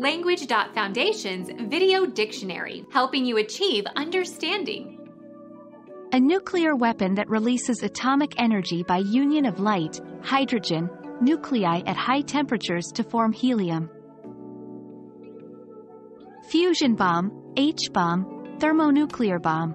Language.Foundation's Video Dictionary, helping you achieve understanding. A nuclear weapon that releases atomic energy by union of light, hydrogen, nuclei at high temperatures to form helium. Fusion bomb, H-bomb, thermonuclear bomb.